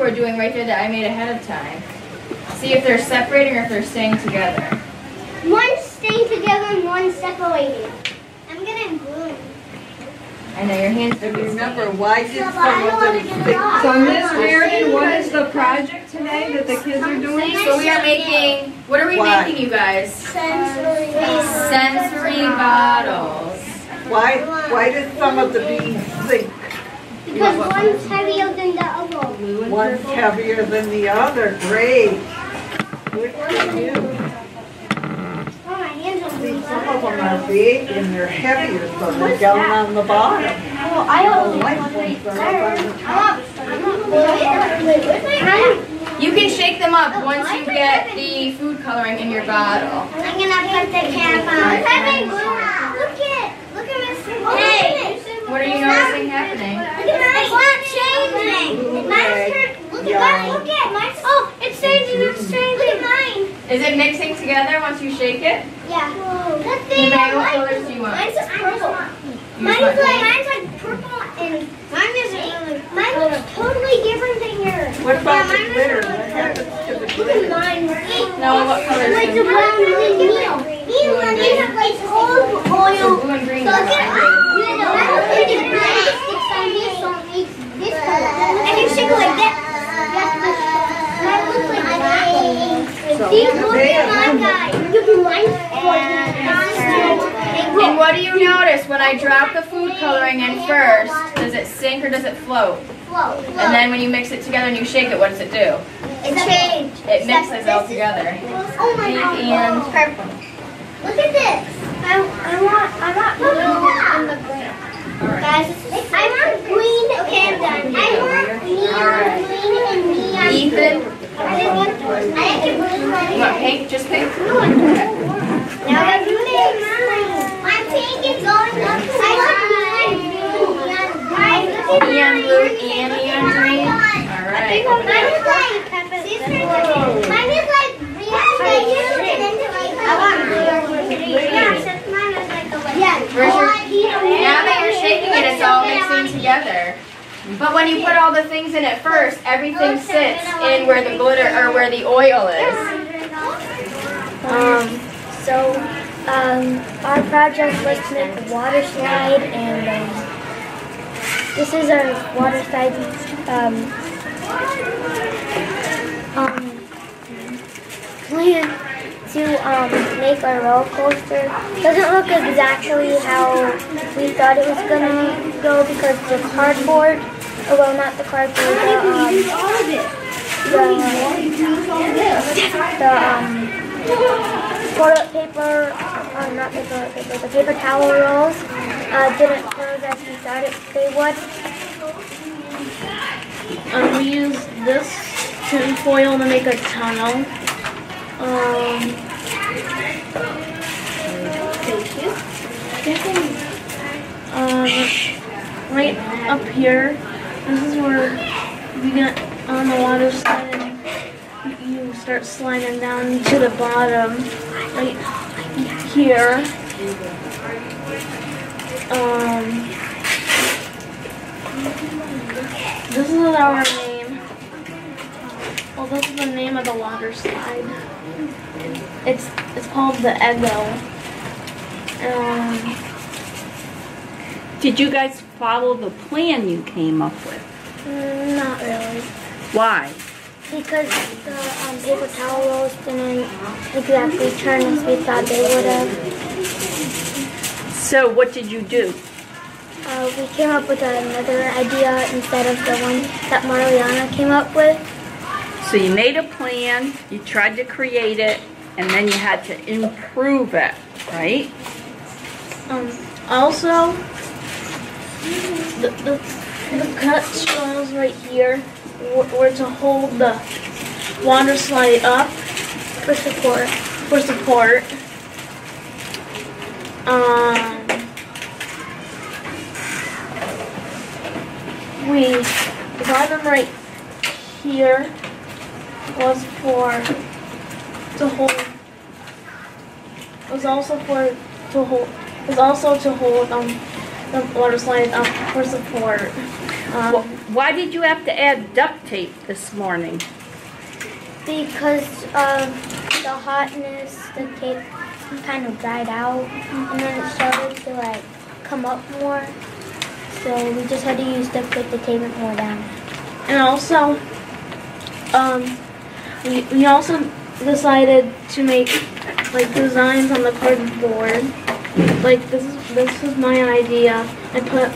what my two are doing right there that I made ahead of time. See if they're separating or if they're staying together. One's staying together and one's separating. I'm gonna glue. I know your hands. And remember, why did Yeah, some but I don't of them get it think off. So Miss Reardon, what is the project today that the kids are doing? So we are making, what are we Why? making you guys? Sensory. Sensory bottles. Why, why did some of the bees sink? Because one's heavier than the other. One's heavier than the other, great. Good for you. Oh, my hands are See, some of them are big and they're heavier, so they're down on the bottom. Well, I The want ones to are up on the top. I'm not, I'm not, You can shake them up once you get the food coloring in your bottle. I'm gonna put the cap on. Look at, look at Miss. Hey, What are you noticing happening? look at mine. It's not changing. Mine's turn. Look at mine. Look at mine. Oh, it's changing. It's changing. Look at mine. Is it mixing together once you shake it? Yeah. The thing Hey, I what like. colors do you want? Mine's just purple. Mine's like mine's like purple and mine is mine looks totally different than yours. What about the mine is glitter? really What happens to the Look at glitter? mine. No, what colors? Like do the you- brown and the neon. Neon is like cold So oil. blue and green. So are it's mine. you know, that looks like it's black. Sticks on this so it makes this color. I can shake it like that. That looks like black. See, look at my guy. You can line And what do you notice when I drop the food coloring in first? Does it sink or does it float? Flow. And then when you mix it together and you shake it, what does it do? It changes. It mixes all together. Oh my Pink god. and purple. Look at this. I, I want I want blue and the green. Guys, I want green and I want neon green and neon. Ethan, I didn't want I didn't get blue you want and pink? Just pink? Now I'm doing mine. My pink is going up. I want blue. Neon blue and neon green? Is like Mine is like I mine is like. Now that you're shaking it, it's all mixing together. But when you put all the things in it first, everything sits in where the glitter or where the oil is. Um, so, um, our project was to make a water slide, and um, this is our water slide. Um, um, plan to um, make our roller coaster. Doesn't look exactly how we thought it was gonna go because the cardboard, oh well, not the cardboard, the um, the, the um, toilet paper, uh, not paper, the paper towel rolls uh, didn't close as we thought it, they would. Um, we used this tin foil to make a tunnel. Um, thank you. um, right up here, this is where you get on the water slide and you start sliding down to the bottom, right here. Um, this is our name. Well, this is the name of the water slide. It's it's called the Eggo. Um, Did you guys follow the plan you came up with? Not really. Why? Because the um, paper towel rolls didn't exactly turn as we thought they would have. So what did you do? Uh, we came up with another idea instead of the one that Mariana came up with. So you made a plan, you tried to create it, and then you had to improve it, right? um, also, the, the, the cut straws right here were, to hold the water slide up For support. for support. Um, we the bottom right here was for to hold was also for to hold was also to hold um the water slide up for support. Um, Why did you have to add duct tape this morning? Because of the hotness, the tape kind of dried out, and then it started to like come up more. So we just had to use duct tape to tape it more down. and also, um, we, we also decided to make like designs on the cardboard. Like this is this was my idea. I put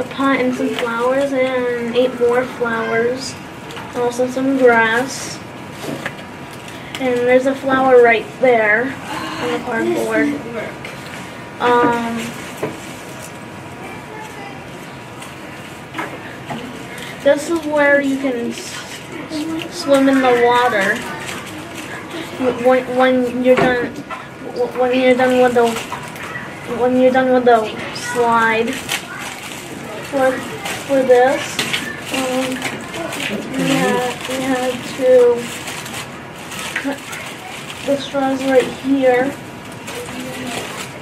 a pot and some flowers and eight more flowers. Also some grass. And there's a flower right there on the cardboard. Um, this is where you can swim in the water. When, when you're done, when you're done with the, when you're done with the slide. For, for this, um, we had, we had to cut the straws right here.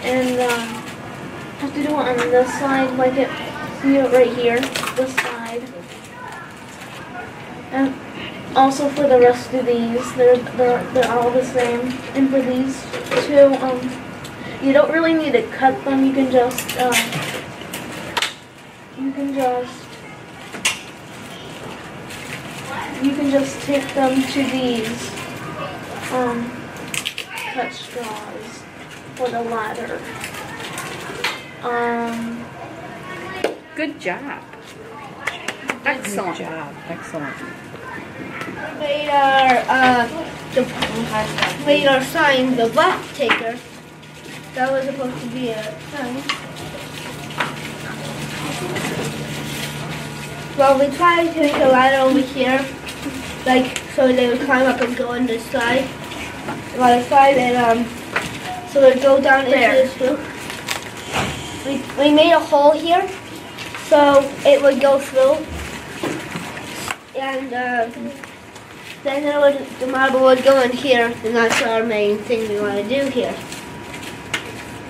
And, um, have to do it on this side, like it, here, right here, this side. And also for the rest of these, they're, they're, they're all the same. And for these two, um, you don't really need to cut them, you can just, uh, you can just, you can just take them to these, um, cut straws for the ladder. Um, Good job. Excellent. Good job, excellent. Made our, uh, the, made our sign, the left taker. That was supposed to be a sign. Well, we tried to make a ladder over here, like, so they would climb up and go on this side. On the side, and, um, so they'd go down into this roof. We, we made a hole here, so it would go through. And, uh, then it would, the marble would go in here, and that's our main thing we want to do here.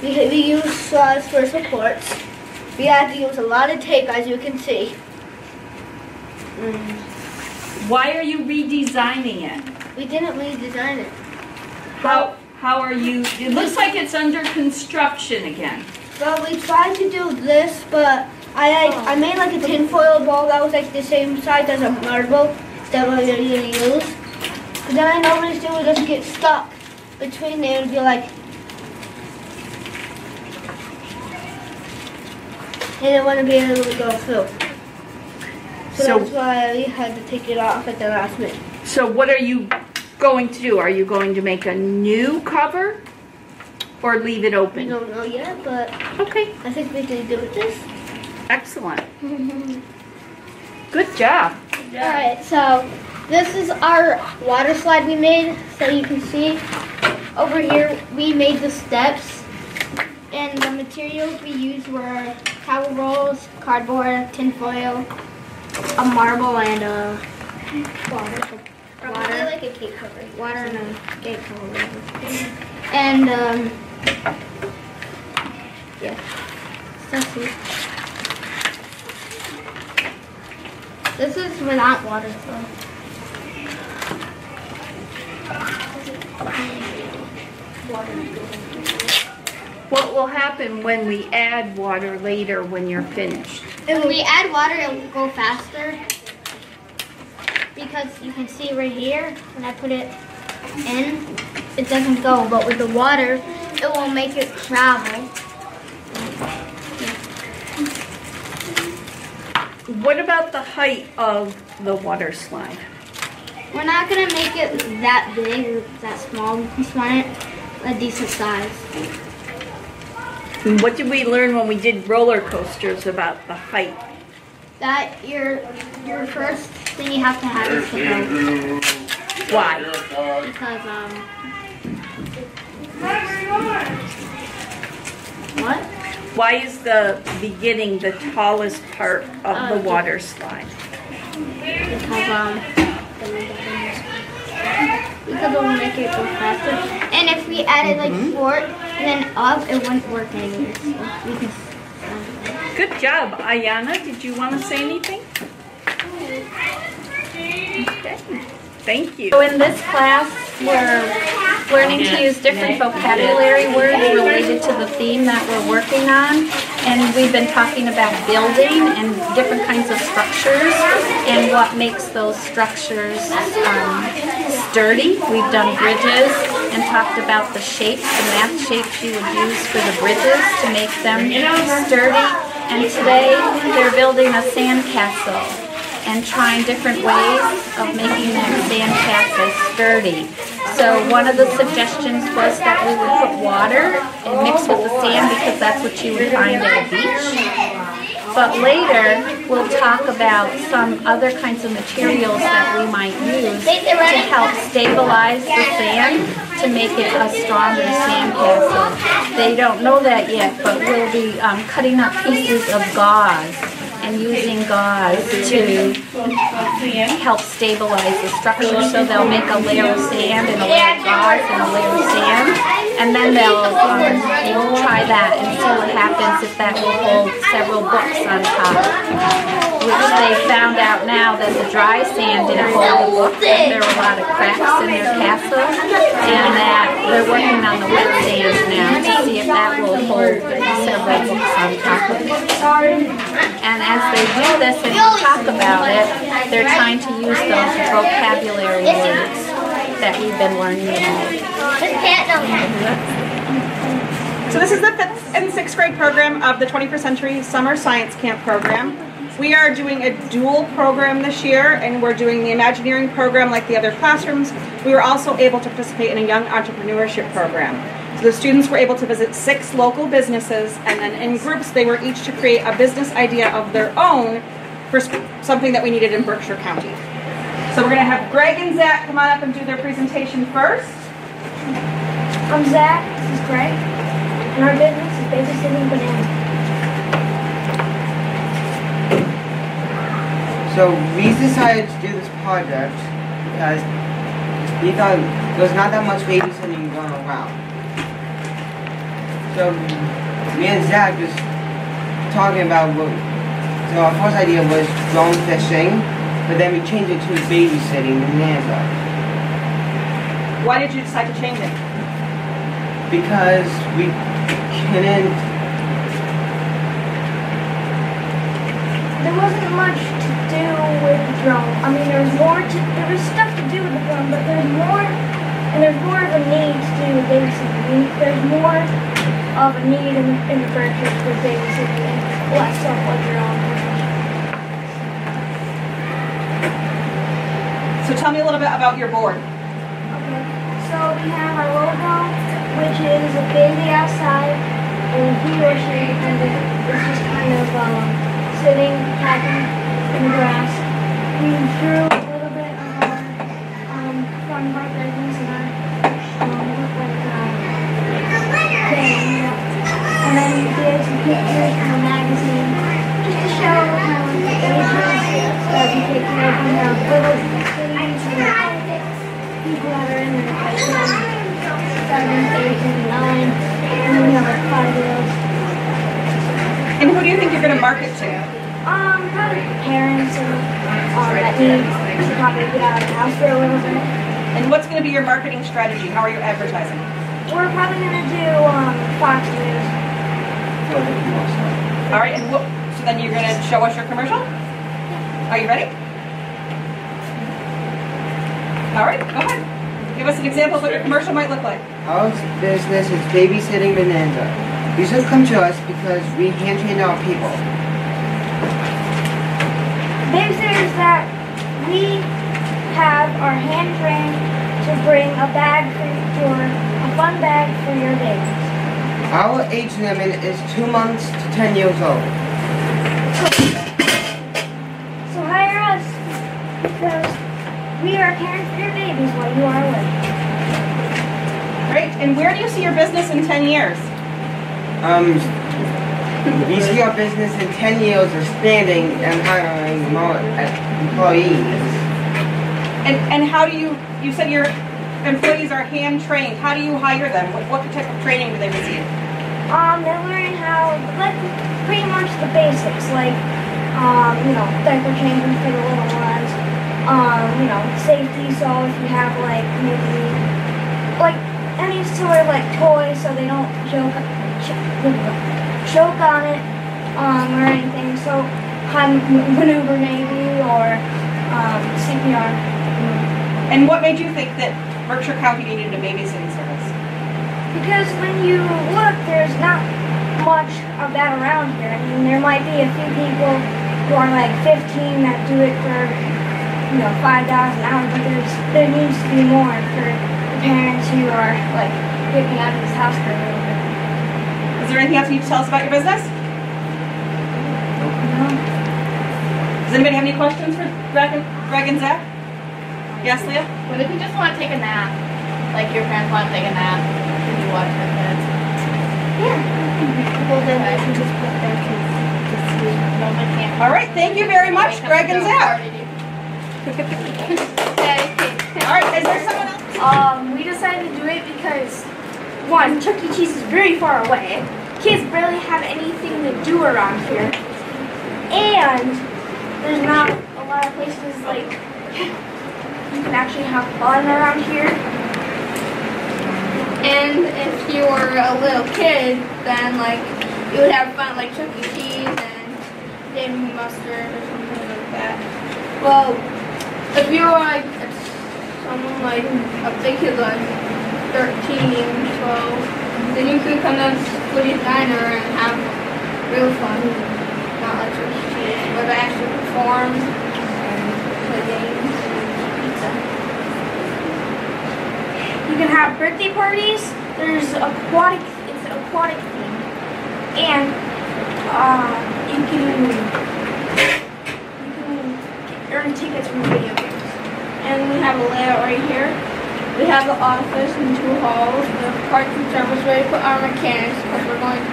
We, we use saws for supports. We had to use a lot of tape, as you can see. Mm. Why are you redesigning it? We didn't redesign it. How, how are you, it looks like it's under construction again. Well, we tried to do this, but I like, I made like a tinfoil ball that was like the same size as a marble that we were gonna use. But then I noticed it would just get stuck between there and be like, and it wouldn't be able to go through. So, So- that's why we had to take it off at the last minute. So what are you going to do? Are you going to make a new cover? Or leave it We open? don't know yet, but Okay, I think we can do this. excellent. Good job. Alright, so this is our water slide we made, so you can see. Over here, we made the steps, and the materials we used were towel rolls, cardboard, tinfoil, a marble, and a water. Water. like a cake cover. Water and a cake cover. And, um, yeah. It. This is without water flow. What will happen when we add water later when you're finished? If we add water, it will go faster. Because you can see right here, when I put it in, it doesn't go. But with the water, it will make it travel. What about the height of the water slide? We're not gonna make it that big or that small. We just want it a decent size. What did we learn when we did roller coasters about the height? That your your first thing you have to have is the. Why? Because um What? Why is the beginning the tallest part of the Uh, water slide? Because um because it will make it go faster. And if we added like mm-hmm. four and then up, it wouldn't work anymore. So we can Good job. Ayana, did you want to say anything? Okay. Thank you. So in this class, we're learning to use different vocabulary words related to the theme that we're working on. And we've been talking about building and different kinds of structures and what makes those structures um, sturdy. We've done bridges and talked about the shapes, the math shapes you would use for the bridges to make them sturdy. And today they're building a sandcastle and trying different ways of making that sandcastle sturdy. So one of the suggestions was that we would put water and mix with the sand because that's what you would find at a beach. But later, we'll talk about some other kinds of materials that we might use to help stabilize the sand to make it a stronger sandcastle. They don't know that yet, but we'll be um, cutting up pieces of gauze and using gauze to help stabilize the structure. So they'll make a layer of sand and a layer of gauze and a layer of sand. And then they'll um, try that and see what happens if that will hold several books on top. Which they found out now that the dry sand didn't hold the book, that there were a lot of cracks in their castle. And that they're working on the wet sand now to see if that will hold several books on top of it. And as they do this and talk about it, they're trying to use those vocabulary words that we've been learning about. So this is the fifth and sixth grade program of the 21st Century Summer Science Camp program. We are doing a dual program this year, and we're doing the Imagineering program like the other classrooms. We were also able to participate in a Young Entrepreneurship program. So the students were able to visit six local businesses, and then in groups they were each to create a business idea of their own for something that we needed in Berkshire County. So we're going to have Greg and Zach come on up and do their presentation first. I'm Zach. This is Greg. And our business is babysitting bonanza. So we decided to do this project because we thought there was not that much babysitting going around. So me and Zach was talking about what. So our first idea was drone fishing, but then we changed it to babysitting bonanza Why did you decide to change it? because we couldn't. There wasn't much to do with the drone. I mean, there was more to, there was stuff to do with the drone, but there's more, and there's more of a need to do with babysitting. I There's more of a need in, in the Berkshires for babysitting and less stuff like your own. So tell me a little bit about your board. Okay, so we have our logo, which is a baby outside, and he or she kind of is just kind of um, sitting, happy in the grass. We drew And who do you think you're going to market to? Um, probably parents and um, that need to probably get out of the house for a little bit. And what's going to be your marketing strategy? How are you advertising? We're probably gonna do um, Fox News. All right, and what, so then you're going to show us your commercial? Are you ready? All right, go ahead. Give us an example of what your commercial might look like. Our business is babysitting bonanza. You should come to us because we hand train our people. Babysitters that we have are hand trained to bring a bag for, for a fun bag for your babies. Our age limit is two months to ten years old. So hire us because we are caring for your babies while you are away. Great. And where do you see your business in 10 years? Um, we see our business in ten years expanding and hiring more uh, employees. And, and how do you, you said your employees are hand trained. How do you hire them? What, what type of training do they receive? Um, they're learning how, like, pretty much the basics, like, um, you know, diaper changing for the little ones. Um, you know, safety, so if you have, like, maybe, like, any sort of, like, toy so they don't choke, ch- choke on it, um, or anything. So, Heimlich maneuver maybe, or, um, CPR. And what made you think that Berkshire County needed a babysitting service? Because when you look, there's not much of that around here. I mean, there might be a few people who are like 15 that do it for, you know, five dollars an hour, but there's there needs to be more for the parents who are like getting out of this house for a little bit. Is there anything else you need to tell us about your business? No. Does anybody have any questions for Greg and, Greg and Zach? Yes, Leah? What if you just want to take a nap? Like your parents want to take a nap and you watch your kids? Well, then I can just put back in No, I can't. All right, thank you very much, Greg and go Zach. Party. Okay. All right, is there someone else? Um, we decided to do it because one, Chuck E. Cheese is very far away. Kids barely have anything to do around here, and there's not a lot of places like you can actually have fun around here. And if you were a little kid, then like you would have fun like Chuck E. Cheese and Dave Mustard or something like that. Well, if you were like someone like a big kid like 13, 12, then you could come to Squiddy's Diner and have real fun. Not like E. Cheese, but actually perform and play games and pizza. You can have birthday parties. There's aquatic. It's an aquatic theme, and uh, you can you can earn tickets from video. And we have a layout right here. We have the office and two halls, the parts and service we put our mechanics because we're going,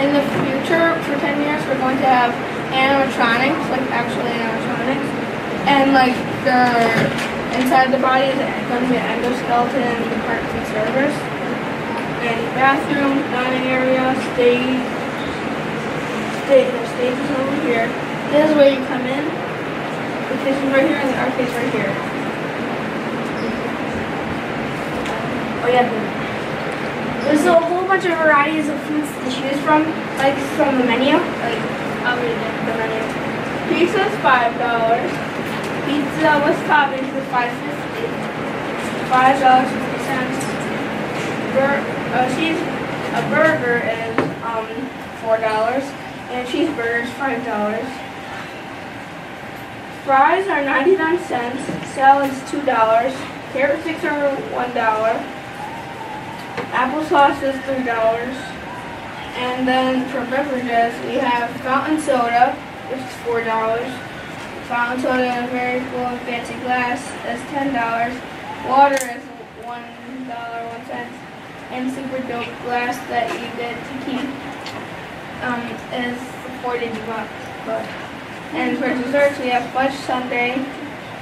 in the future, for 10 years, we're going to have animatronics, like actual animatronics. And like the inside the body is going to be an exoskeleton and the parts and service. And bathroom, dining area, stage, stage, the stage is over here. This is where you come in. The kitchen's right here and the arcade's right here. Yeah. There's a whole bunch of varieties of foods to choose from, like from the menu. Like I'll read it, the menu. Pizza's five dollars. Pizza with toppings is five fifty. Five dollars fifty cents. Bur- uh, cheese a burger is um four dollars, and a cheeseburger is five dollars. Fries are ninety nine cents. Salads two dollars. Carrot sticks are one dollar. Applesauce is three dollars. And then for beverages, we have fountain soda, which is four dollars. Fountain soda in a very cool fancy glass is ten dollars. Water is one dollar one cent. And super dope glass that you get to keep um, is forty bucks. But and for desserts, we have fudge sundae,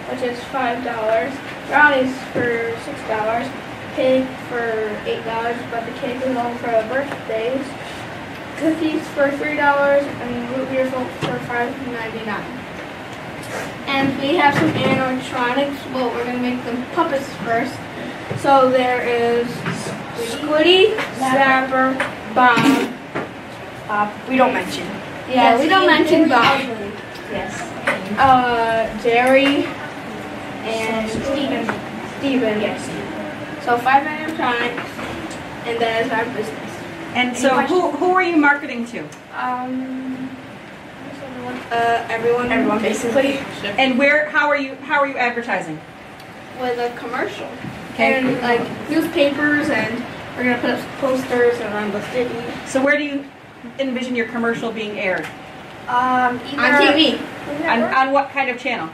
which is five dollars. Brownies for six dollars. Cake for eight dollars, but the cake is only for birthdays cookies for three dollars and root beer for for five ninety nine. And we have some animatronics. Well, we're gonna make them puppets first. So there is Squiddy, Zapper, Bob. Bob. we don't mention. Yeah, we don't mention Bob. Yes. Uh, Jerry and Steven. Steven. Yes. So five animatronics, and that is our business. And so who, who are you marketing to? Um, everyone? Uh, everyone. Everyone, basically. And where, how are you, how are you advertising? with a commercial. Okay. And like newspapers and we're gonna put up posters around the city. So where do you envision your commercial being aired? Um, either, On TV. On, on what kind of channel?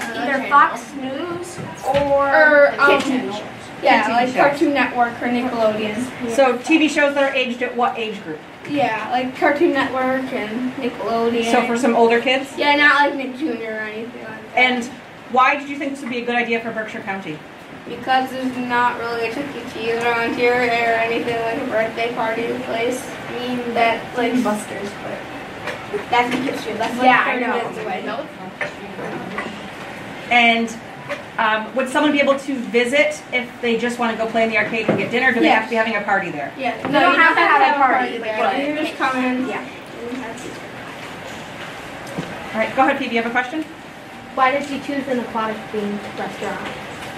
either Fox News or, Or, um, Kid channel. Yeah, TV like shows. Cartoon Network or Nickelodeon. So TV shows that are aged at what age group? Yeah, like Cartoon Network and Nickelodeon. So for some older kids? Yeah, not like Nick Jr. or anything like that. And why did you think this would be a good idea for Berkshire County? because there's not really a Chuck E. Cheese around here or anything like a birthday party place. I mean that like Buster's, but that's in Kitchener. That's like Yeah, I 30 know. minutes away. And um, would someone be able to visit if they just want to go play in the arcade and get dinner? or Do they have to be having a party there? Yeah, no, You don't have to have a party, there. but- You just come in. Yeah. All right, go ahead, Phoebe. You have a question? why did you choose an aquatic themed restaurant?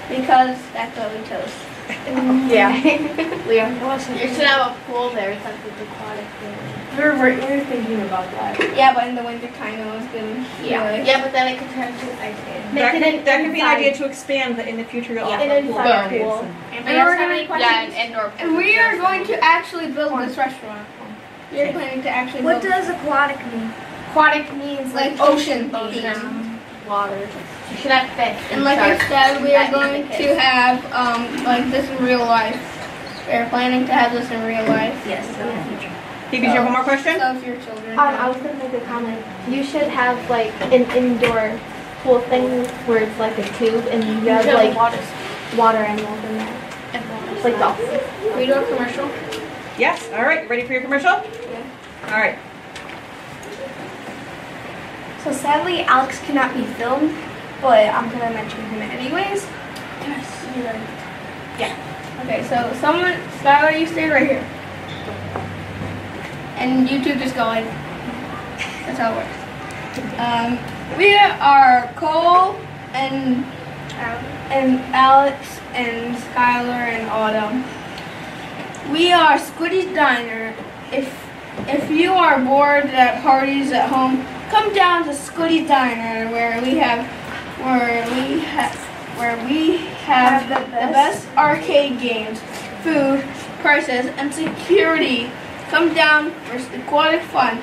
Because that's what we chose. Yeah. Leo. You should have a pool there since it's aquatic themed. aquatic were, we were thinking about that. Yeah, but in the winter kind of was good. Yeah. Yeah, but then it could turn to ice skate. That could, that could be an idea to expand the, in the future. You'll Yeah, offer an a pool inside for pool. and- Anybody we're gonna- any questions? yeah, indoor. And we are going to actually build this restaurant. We're planning to actually What build does aquatic mean? Aquatic means like ocean themed. ocean, water. You should have fish. And like I said, we are going to have um like this in real life. We're planning to have this in real life. Yes, in the future. Phoebe, do you have one more question? So if your children. Um, I was gonna make a comment. You should have like an indoor pool thing where it's like a tube and you have like water animals in there, like dolphins. we do a commercial. Yes. All right. Ready for your commercial? Yeah. All right. So sadly, Alex cannot be filmed, but I'm gonna mention him anyways. Yes. Yeah. Okay, so someone, Skylar, you stay right here. And YouTube two just go like, that's how it works. Um, we are Cole and and Alex and Skylar and Autumn. We are Squiddy's Diner. If if you are bored at parties at home, come down to Squiddy's Diner where we have where we have where we have the, best arcade games, food, prices, and security. Come down for aquatic fun.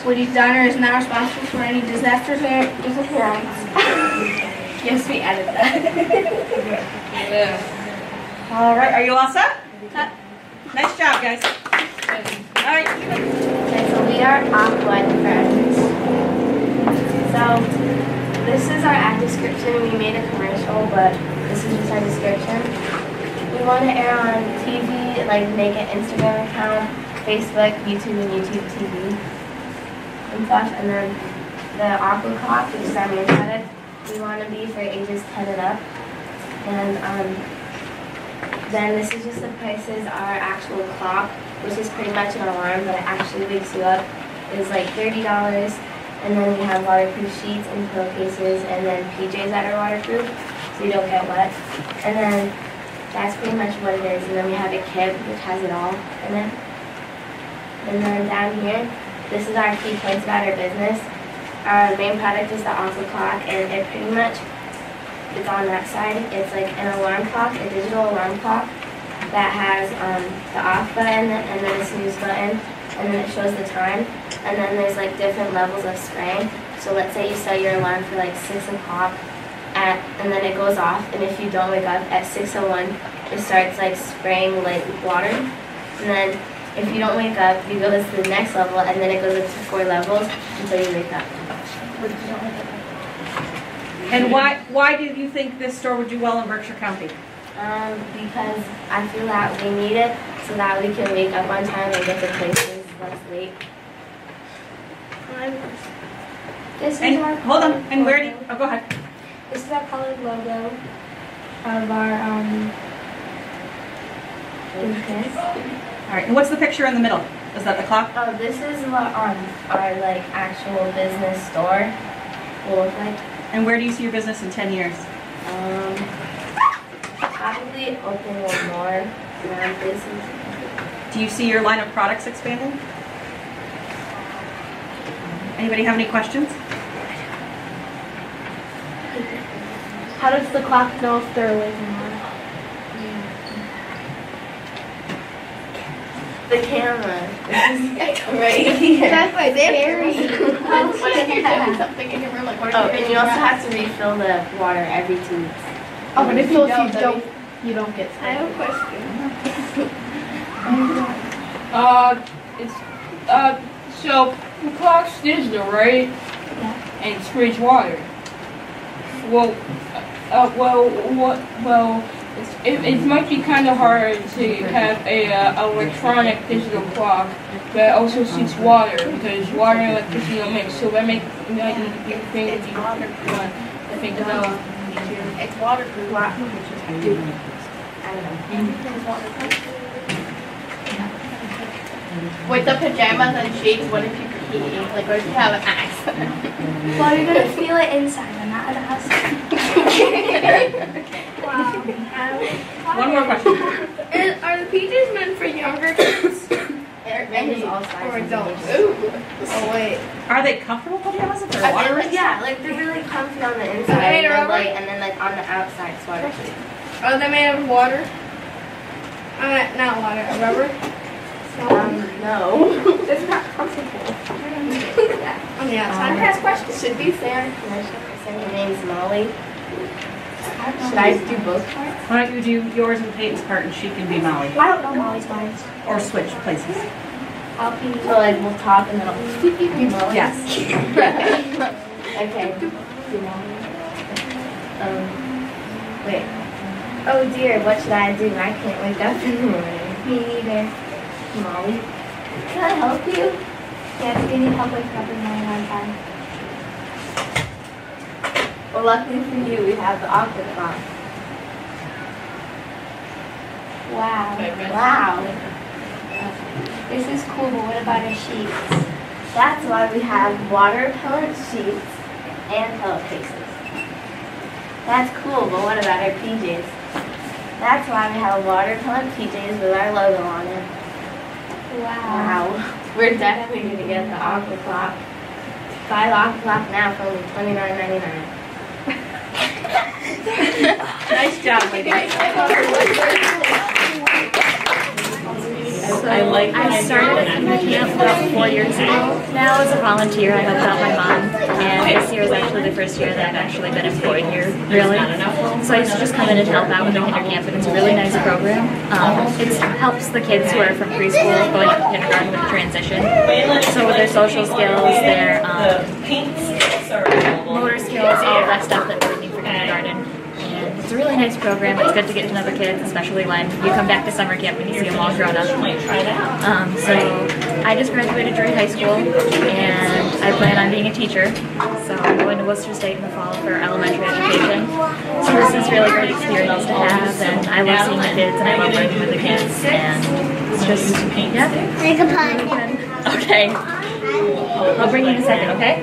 Squiddy's Diner is not responsible for any disasters or disappearance. yes, we added that. All right. Are you all set? Nice job, guys. All right. Okay, so we are and Friends. So this is our ad description. We made a commercial, but this is just our description. We want to air on TV, like make an Instagram account, Facebook, YouTube, and YouTube TV and stuff. And then the Aqua Clock, which is our main product, we want to be for ages 10 and up. And um, then this is just the prices, our actual clock, which is pretty much an alarm, but it actually wakes you up, is like $30. And then we have waterproof sheets and pillowcases, and then PJs that are waterproof, so you don't get wet. And then that's pretty much what it is. And then we have a kit, which has it all in it. And then down here, this is our key points about our business. Our main product is the Aqua Clock, and it pretty much it's on that side. It's like an alarm clock, a digital alarm clock that has um, the off button and then a snooze button, and then it shows the time. And then there's like different levels of spraying. So let's say you set your alarm for like six o'clock, at and then it goes off. And if you don't wake up at 6:01, it starts like spraying like water. And then if you don't wake up, you go to the next level, and then it goes up to four levels until you wake up. And why why do you think this store would do well in Berkshire County? Um, because I feel that we need it so that we can wake up on time and get to places less late. This And is our hold on. colored And where do you, oh, go ahead. This is our colored logo of our um business. All right. And what's the picture in the middle? Is that the clock? Oh, this is what um our like actual business store will look like. And where do you see your business in 10 years? Um, probably open one more around places. Do you see your line of products expanding? Anybody have any questions? How does the clock know if they're awake or not? The camera. right. That's why they're What if you're doing something in your room? Like, what Oh, and you also have to refill the water every two weeks. Oh, but if you don't, you don't, you don't get I have sick. a question. Uh, it's, uh, so the clock's digital, right? And it sprays water. Well, uh, well, what, well, It, it might be kind of hard to have a uh, electronic digital clock that also suits water because water and electricity don't mix. So that make might you think it'd be water. I think about It's waterproof. With the pajamas and sheets, what if you pee? Like, what if you have an accident? Well, you're gonna feel it inside, but not at us. one more question. Is, are the PJs meant for younger kids They're ranges all or sizes. adults? Oh wait. Are they comfortable pajamas if they're water like, yeah, like they're really comfy on the inside, made and of then, like, and then like on the outside sweater. Are they made of water? Uh, not water, rubber. Um, no. It's not comfortable. On the outside. Um, ask questions. Should we say our commercial? Say my name's Molly. Should I do both parts? Why don't you do yours and Peyton's part and she can be Molly? I don't know Molly's lines. Or switch places. I'll be. So like we'll talk and then I'll be Molly. Yes. okay. Do Molly. Um. Wait. Oh dear, what should I do? I can't wake up in the morning. Me neither. Molly. Can I help you? Yes, we need help waking up in the morning on time. Luckily for you, we have the aqua clock. Wow. Wow. This is cool, but what about our sheets? That's why we have water repellent sheets and pillowcases. That's cool, but what about our PJs? That's why we have water repellent PJs with our logo on it. Wow. Wow. We're definitely going to get the Aqua Clock. Buy the Aqua Clock now for only $29.99. Nice job, lady. I like I started at summer camp about four years ago. Now as a volunteer, I helped out my mom, and this year is actually the first year that I've actually been employed here. Really. So I used to just come in and help out with the kinder camp, and it's a really nice program. Um, it helps the kids who are from preschool going up to kindergarten with the transition. So with their social skills, their um, motor skills, all that stuff that we're needing for kindergarten. And it's a really nice program. It's good to get to know the kids, especially when you come back to summer camp and you see them all grown up. Um, so I just graduated Drury High School, and I plan on being a teacher. So I'm going to Worcester State in the fall for elementary education. So this is really great experience to have, and I love seeing the kids, and I love working with the kids, and it's just yeah. Make a pun. Okay. I'll bring you in a second, okay?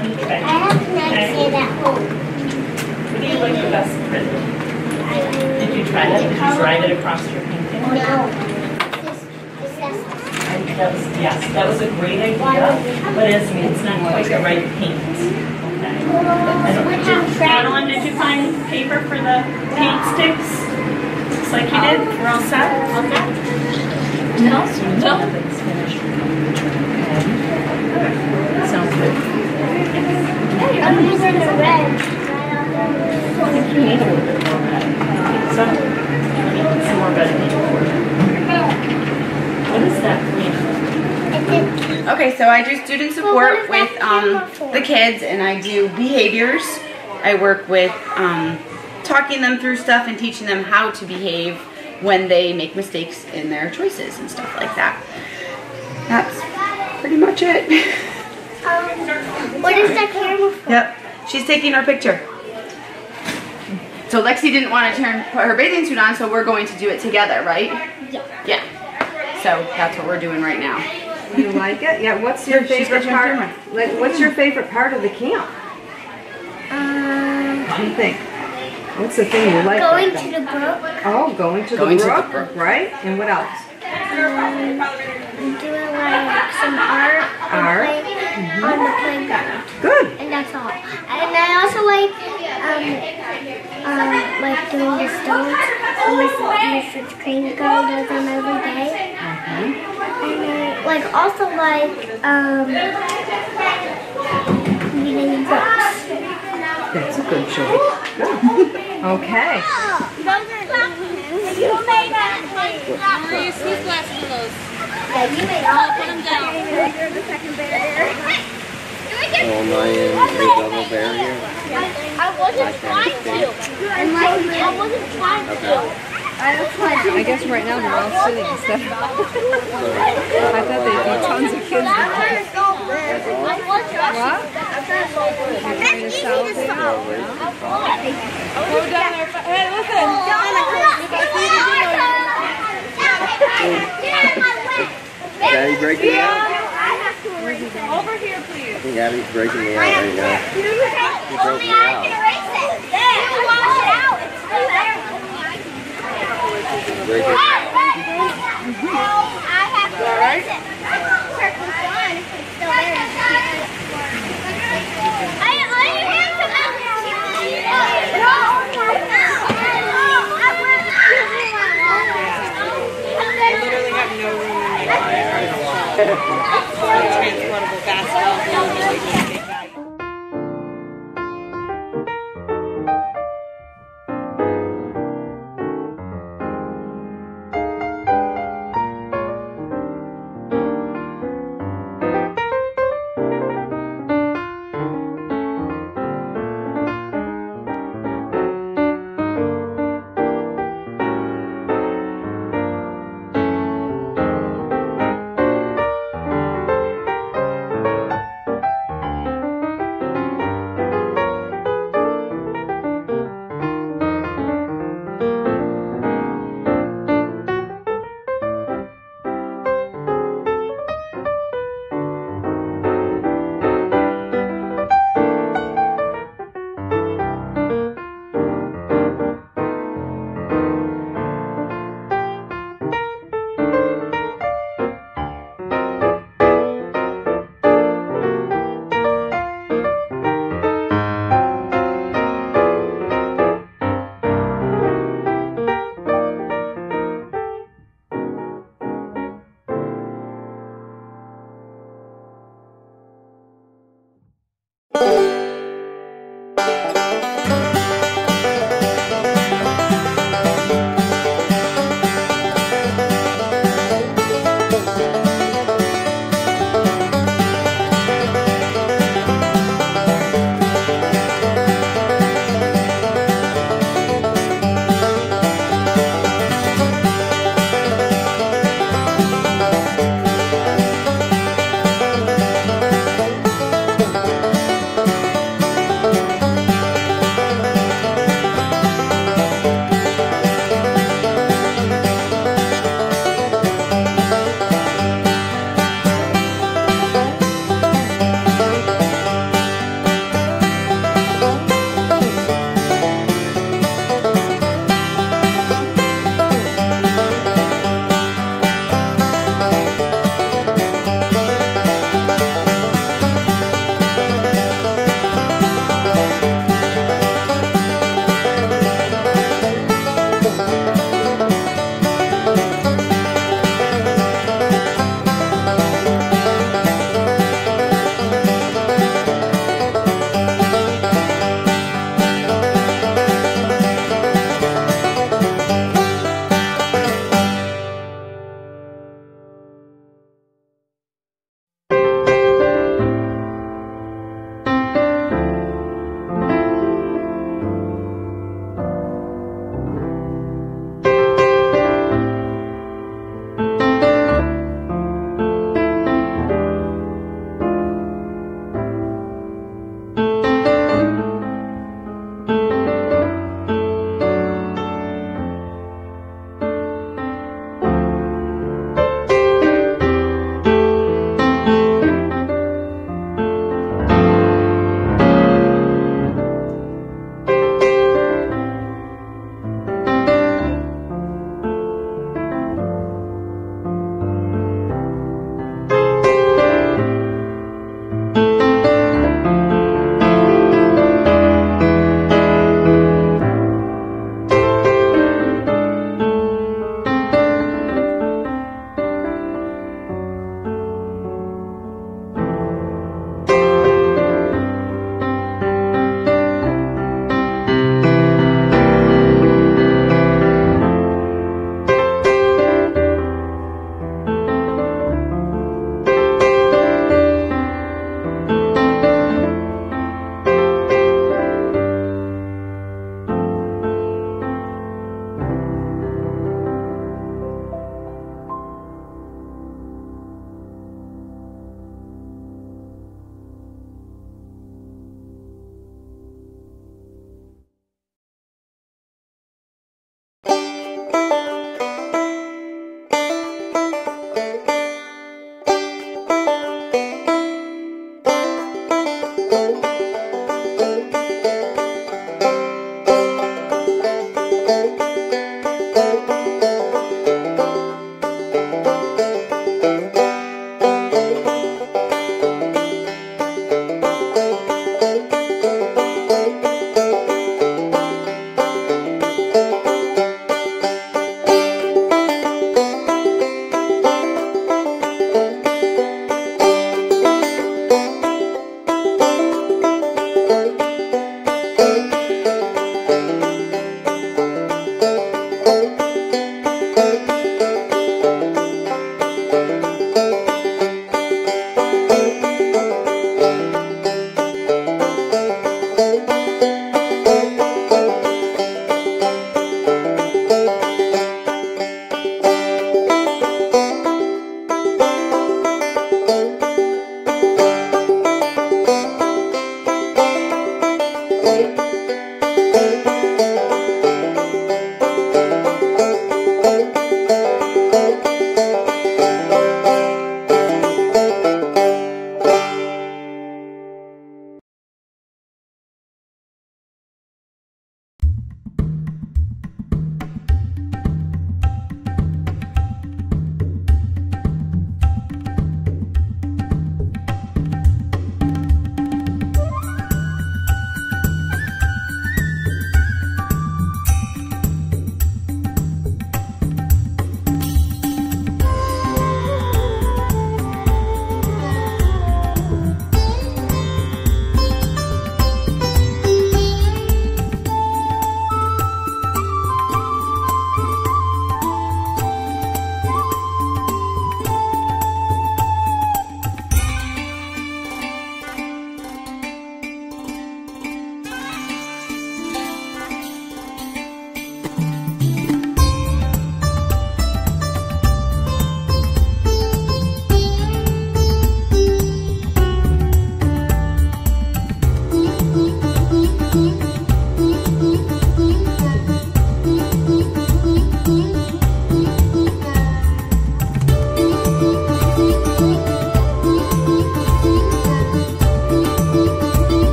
I have snacks at home. What do you like the best print? Did you try that? Did you drive it across your painting? No. This, this has I think that was, yes, that was a great idea, but it's, it's not quite the right paint. Okay. I don't- Did- Madeline, did you find paper for the paint sticks? Looks like you did, we're all set? Okay. No? No. Sounds good. I'm using the red. I think you a little bit more red. Some, some more red. What is that? Okay, so I do student support with um, the kids and I do behaviors. I work with um, talking them through stuff and teaching them how to behave when they make mistakes in their choices and stuff like that. That's pretty much it. What is that camera for? Yep, she's taking our picture. So Lexi didn't want to turn put her bathing suit on, so we're going to do it together, right? Yeah. Yeah. So that's what we're doing right now. You like it? Yeah, what's your She's favorite part? on camera. Like, what's your favorite part of the camp? Um, What do you think? What's the thing you like? going to the brook. Oh, going to Going the to the brook, brook. right? And what else? Um, doing like some art, and Art. playing on the playground. Good. And that's all. And I also like um um like doing the stones. Mrs. Mrs. Cream Girl does them every day. And I like also like um reading books. That's a good choice. Good. Okay. You made that. Where your ski glasses are those? Yeah, you made all Put them down. You're the second bear. Oh, am I the double barrier? I wasn't trying to. I wasn't trying to. I guess right now they're all sitting instead of. I thought they'd be tons of kids. What? You're going to salvage? Go down there. Hey, listen. Daddy breaking me out? I have to erase it. Over here, please. I think Abby's breaking me out right now. He broke me out. I erase it. It's. I Transportable basketball